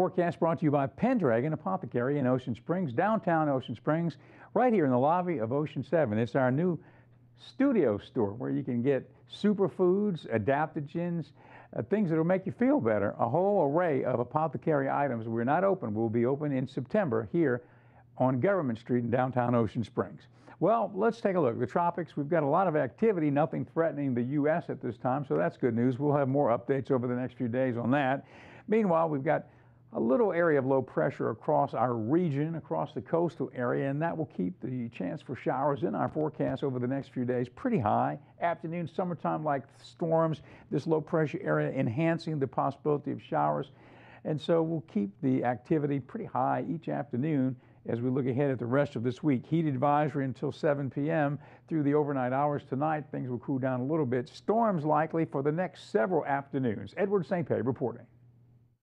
Forecast brought to you by Pendragon Apothecary in Ocean Springs, downtown Ocean Springs, right here in the lobby of Ocean 7. It's our new studio store where you can get superfoods, adaptogens, uh, things that will make you feel better, a whole array of apothecary items. We're not open. We'll be open in September here on Government Street in downtown Ocean Springs. Well, let's take a look. The tropics, we've got a lot of activity, nothing threatening the U.S. at this time, so that's good news. We'll have more updates over the next few days on that. Meanwhile, we've got a little area of low pressure across our region, across the coastal area, and that will keep the chance for showers in our forecast over the next few days pretty high. Afternoon, summertime like storms, this low pressure area enhancing the possibility of showers. And so we'll keep the activity pretty high each afternoon as we look ahead at the rest of this week. Heat advisory until 7 p.m. through the overnight hours tonight. Things will cool down a little bit. Storms likely for the next several afternoons. Edward St. Pé reporting.